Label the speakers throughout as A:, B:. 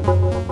A: thank you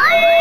A: Bye.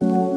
A: you